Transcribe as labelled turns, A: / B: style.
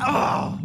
A: Oh!